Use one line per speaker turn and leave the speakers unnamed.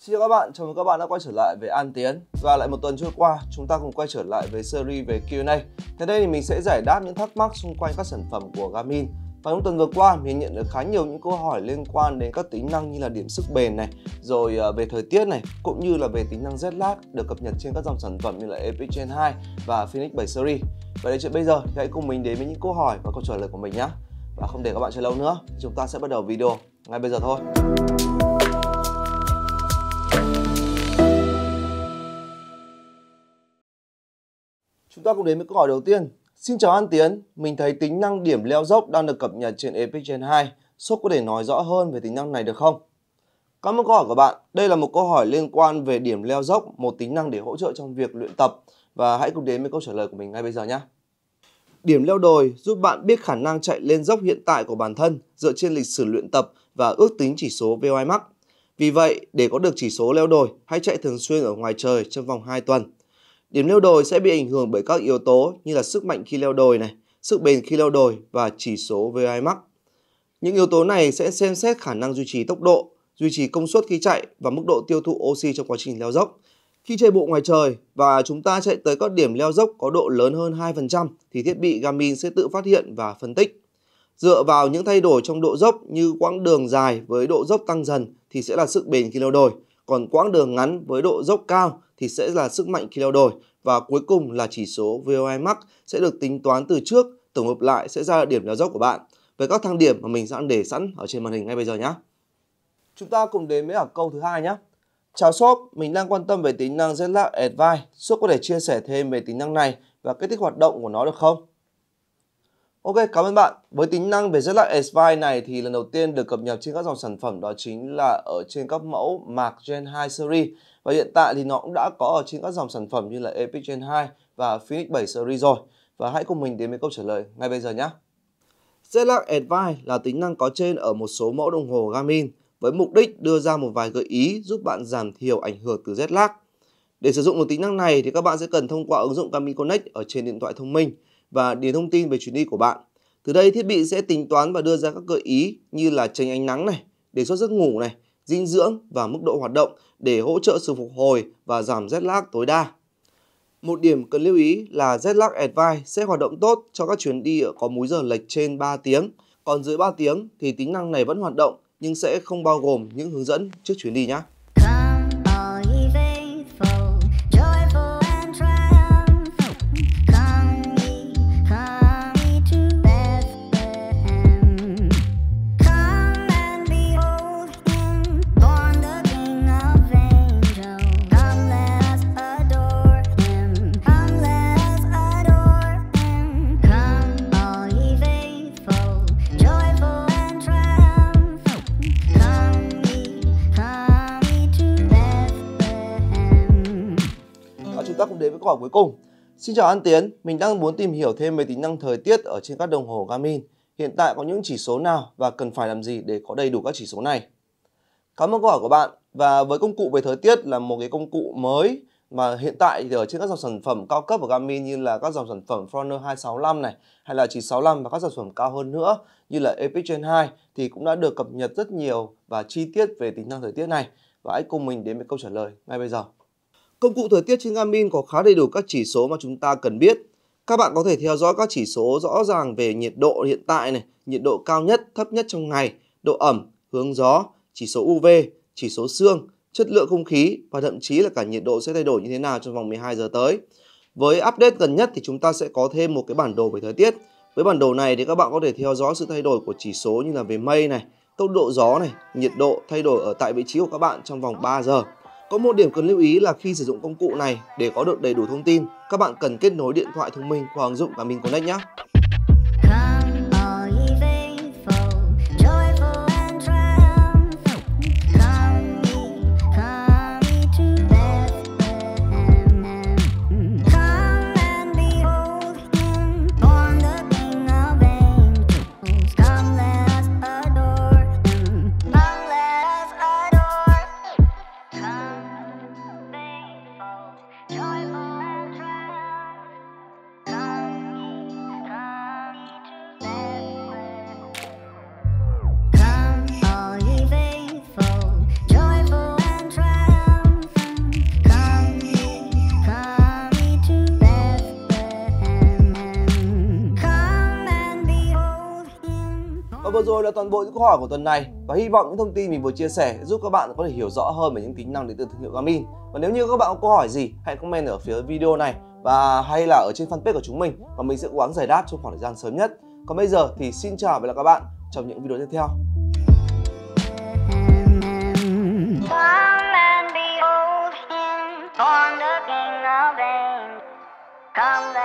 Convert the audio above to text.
Xin chào các bạn, chào mừng các bạn đã quay trở lại với An Tiến Và lại một tuần trôi qua, chúng ta cùng quay trở lại với series về Q&A Thế đây thì mình sẽ giải đáp những thắc mắc xung quanh các sản phẩm của Garmin và trong tuần vừa qua mình nhận được khá nhiều những câu hỏi liên quan đến các tính năng như là điểm sức bền này, rồi ờ, về thời tiết này, cũng như là về tính năng Z lag được cập nhật trên các dòng sản phẩm như là Epic Gen 2 và Phoenix 7 series. Và đến chuyện bây giờ thì hãy cùng mình đến với những câu hỏi và câu trả lời của mình nhé. Và không để các bạn chờ lâu nữa, chúng ta sẽ bắt đầu video ngay bây giờ thôi. Chúng ta cùng đến với câu hỏi đầu tiên. Xin chào An Tiến, mình thấy tính năng điểm leo dốc đang được cập nhật trên Epic Gen 2. Sốt có thể nói rõ hơn về tính năng này được không? Cảm ơn câu hỏi của bạn. Đây là một câu hỏi liên quan về điểm leo dốc, một tính năng để hỗ trợ trong việc luyện tập. Và hãy cùng đến với câu trả lời của mình ngay bây giờ nhé. Điểm leo đồi giúp bạn biết khả năng chạy lên dốc hiện tại của bản thân dựa trên lịch sử luyện tập và ước tính chỉ số VO2 max. Vì vậy, để có được chỉ số leo đồi, hãy chạy thường xuyên ở ngoài trời trong vòng 2 tuần. Điểm leo đồi sẽ bị ảnh hưởng bởi các yếu tố như là sức mạnh khi leo đồi này, sức bền khi leo đồi và chỉ số VI max. Những yếu tố này sẽ xem xét khả năng duy trì tốc độ, duy trì công suất khi chạy và mức độ tiêu thụ oxy trong quá trình leo dốc. Khi chạy bộ ngoài trời và chúng ta chạy tới các điểm leo dốc có độ lớn hơn 2% thì thiết bị Garmin sẽ tự phát hiện và phân tích. Dựa vào những thay đổi trong độ dốc như quãng đường dài với độ dốc tăng dần thì sẽ là sức bền khi leo đồi, còn quãng đường ngắn với độ dốc cao thì sẽ là sức mạnh khi leo đồi và cuối cùng là chỉ số Voi max sẽ được tính toán từ trước, tổng hợp lại sẽ ra điểm leo dốc của bạn với các thang điểm mà mình sẽ để sẵn ở trên màn hình ngay bây giờ nhé. Chúng ta cùng đến với ở câu thứ hai nhé. Chào shop, mình đang quan tâm về tính năng ZLab Advice. Shop có thể chia sẻ thêm về tính năng này và cách thức hoạt động của nó được không? Ok, cảm ơn bạn. Với tính năng về ZLAG Advice này thì lần đầu tiên được cập nhật trên các dòng sản phẩm đó chính là ở trên các mẫu Mark Gen 2 series và hiện tại thì nó cũng đã có ở trên các dòng sản phẩm như là Epic Gen 2 và Phoenix 7 series rồi. Và hãy cùng mình đến với câu trả lời ngay bây giờ nhé. ZLAG Advice là tính năng có trên ở một số mẫu đồng hồ Garmin với mục đích đưa ra một vài gợi ý giúp bạn giảm thiểu ảnh hưởng từ Z lag. Để sử dụng một tính năng này thì các bạn sẽ cần thông qua ứng dụng Garmin Connect ở trên điện thoại thông minh và điền thông tin về chuyến đi của bạn. Từ đây thiết bị sẽ tính toán và đưa ra các gợi ý như là tránh ánh nắng này, đề xuất giấc ngủ này, dinh dưỡng và mức độ hoạt động để hỗ trợ sự phục hồi và giảm jet lag tối đa. Một điểm cần lưu ý là jet lag advice sẽ hoạt động tốt cho các chuyến đi có múi giờ lệch trên 3 tiếng, còn dưới 3 tiếng thì tính năng này vẫn hoạt động nhưng sẽ không bao gồm những hướng dẫn trước chuyến đi nhé. Đến với câu hỏi cuối cùng. Xin chào An Tiến, mình đang muốn tìm hiểu thêm về tính năng thời tiết ở trên các đồng hồ Garmin. Hiện tại có những chỉ số nào và cần phải làm gì để có đầy đủ các chỉ số này? Cảm ơn câu hỏi của bạn. Và với công cụ về thời tiết là một cái công cụ mới mà hiện tại thì ở trên các dòng sản phẩm cao cấp của Garmin như là các dòng sản phẩm Forerunner 265 này hay là 965 và các sản phẩm cao hơn nữa như là Epic Gen 2 thì cũng đã được cập nhật rất nhiều và chi tiết về tính năng thời tiết này. Và hãy cùng mình đến với câu trả lời ngay bây giờ. Công cụ thời tiết trên Garmin có khá đầy đủ các chỉ số mà chúng ta cần biết. Các bạn có thể theo dõi các chỉ số rõ ràng về nhiệt độ hiện tại này, nhiệt độ cao nhất, thấp nhất trong ngày, độ ẩm, hướng gió, chỉ số UV, chỉ số xương, chất lượng không khí và thậm chí là cả nhiệt độ sẽ thay đổi như thế nào trong vòng 12 giờ tới. Với update gần nhất thì chúng ta sẽ có thêm một cái bản đồ về thời tiết. Với bản đồ này thì các bạn có thể theo dõi sự thay đổi của chỉ số như là về mây này, tốc độ gió này, nhiệt độ thay đổi ở tại vị trí của các bạn trong vòng 3 giờ. Có một điểm cần lưu ý là khi sử dụng công cụ này để có được đầy đủ thông tin, các bạn cần kết nối điện thoại thông minh qua ứng dụng Garmin Connect nhé. Vừa rồi là toàn bộ những câu hỏi của tuần này và hy vọng những thông tin mình vừa chia sẻ giúp các bạn có thể hiểu rõ hơn về những tính năng đến từ thương hiệu Garmin. Và nếu như các bạn có câu hỏi gì, hãy comment ở phía video này và hay là ở trên fanpage của chúng mình và mình sẽ cố gắng giải đáp trong khoảng thời gian sớm nhất. Còn bây giờ thì xin chào và hẹn gặp các bạn trong những video tiếp theo.
Come